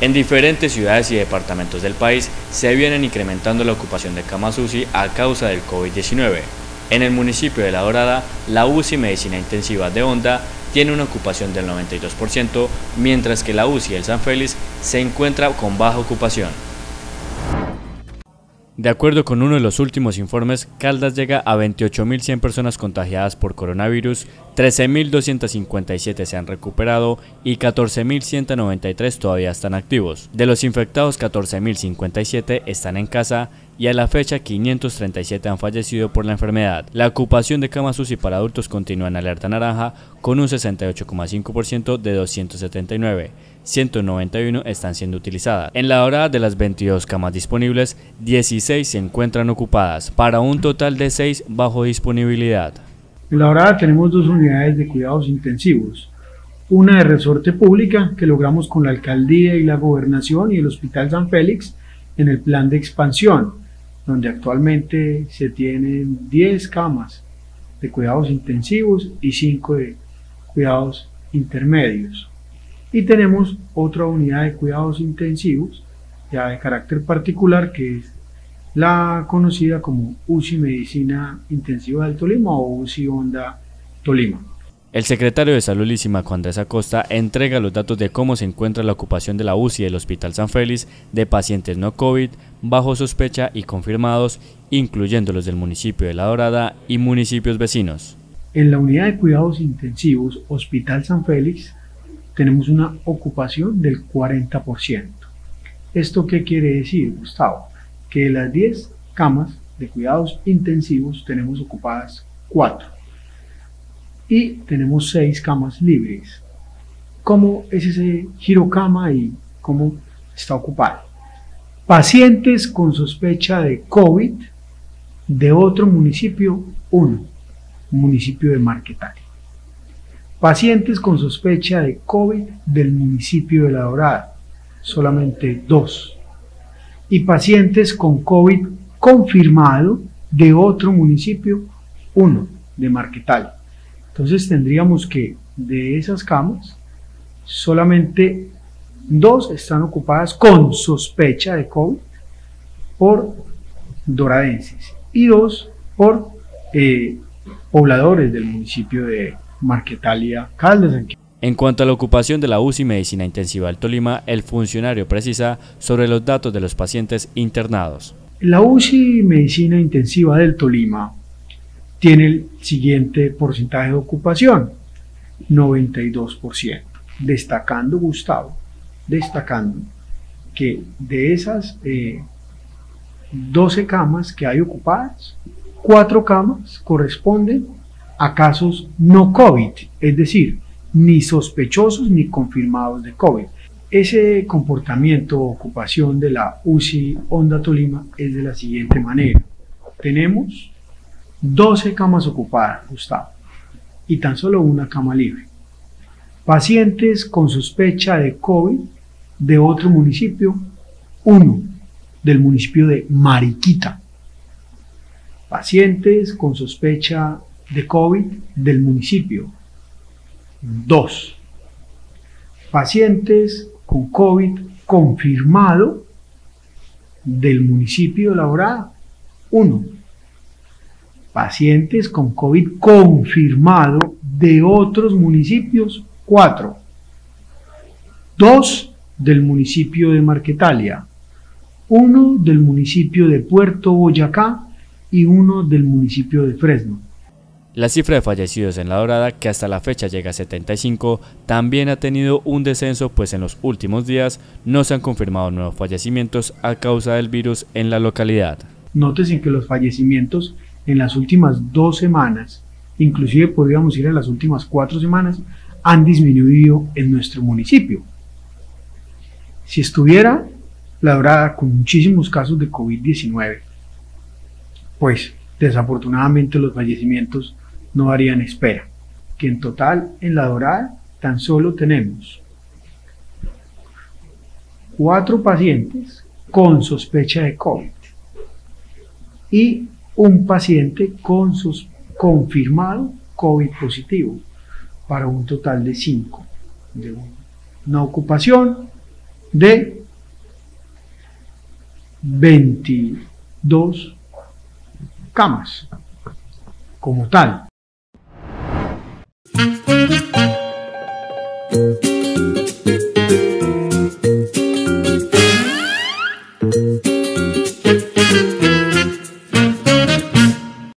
En diferentes ciudades y departamentos del país se vienen incrementando la ocupación de camas UCI a causa del COVID-19. En el municipio de La Dorada, la UCI Medicina Intensiva de Honda tiene una ocupación del 92%, mientras que la UCI El San Félix se encuentra con baja ocupación. De acuerdo con uno de los últimos informes, Caldas llega a 28.100 personas contagiadas por coronavirus, 13.257 se han recuperado y 14.193 todavía están activos. De los infectados, 14.057 están en casa y a la fecha 537 han fallecido por la enfermedad. La ocupación de camas UCI para adultos continúa en alerta naranja con un 68,5% de 279. 191 están siendo utilizadas. En la hora de las 22 camas disponibles, 16 se encuentran ocupadas, para un total de 6 bajo disponibilidad. En la hora tenemos dos unidades de cuidados intensivos. Una de resorte pública que logramos con la alcaldía y la gobernación y el Hospital San Félix en el plan de expansión, donde actualmente se tienen 10 camas de cuidados intensivos y 5 de cuidados intermedios. Y tenemos otra unidad de cuidados intensivos, ya de carácter particular, que es la conocida como UCI Medicina Intensiva del Tolima o UCI Honda Tolima. El secretario de Salud Lísima, Andrés Acosta, entrega los datos de cómo se encuentra la ocupación de la UCI del Hospital San Félix de pacientes no COVID, bajo sospecha y confirmados, incluyendo los del municipio de La Dorada y municipios vecinos. En la unidad de cuidados intensivos Hospital San Félix tenemos una ocupación del 40%. ¿Esto qué quiere decir, Gustavo? Que de las 10 camas de cuidados intensivos tenemos ocupadas 4 y tenemos 6 camas libres. ¿Cómo es ese girocama y cómo está ocupado? Pacientes con sospecha de COVID de otro municipio, 1, municipio de Marquetalia. Pacientes con sospecha de COVID del municipio de La Dorada, solamente dos. Y pacientes con COVID confirmado de otro municipio, uno, de Marquetal. Entonces tendríamos que de esas camas, solamente dos están ocupadas con sospecha de COVID por doradenses y dos por eh, pobladores del municipio de Marquetalia Caldas. En cuanto a la ocupación de la UCI Medicina Intensiva del Tolima, el funcionario precisa sobre los datos de los pacientes internados. La UCI Medicina Intensiva del Tolima tiene el siguiente porcentaje de ocupación, 92%. Destacando, Gustavo, destacando que de esas 12 eh, camas que hay ocupadas, 4 camas corresponden a casos no COVID, es decir, ni sospechosos ni confirmados de COVID. Ese comportamiento o ocupación de la UCI Onda Tolima es de la siguiente manera. Tenemos 12 camas ocupadas, Gustavo, y tan solo una cama libre. Pacientes con sospecha de COVID de otro municipio, uno del municipio de Mariquita. Pacientes con sospecha de COVID del municipio. Dos, pacientes con COVID confirmado del municipio de La Uno, pacientes con COVID confirmado de otros municipios. Cuatro, dos del municipio de Marquetalia, uno del municipio de Puerto Boyacá y uno del municipio de Fresno. La cifra de fallecidos en La Dorada, que hasta la fecha llega a 75, también ha tenido un descenso, pues en los últimos días no se han confirmado nuevos fallecimientos a causa del virus en la localidad. Nótese que los fallecimientos en las últimas dos semanas, inclusive podríamos ir a las últimas cuatro semanas, han disminuido en nuestro municipio. Si estuviera La Dorada con muchísimos casos de COVID-19, pues desafortunadamente los fallecimientos no harían espera, que en total en la dorada tan solo tenemos cuatro pacientes con sospecha de COVID y un paciente con sus confirmado COVID positivo, para un total de cinco. De una ocupación de 22 camas como tal. Música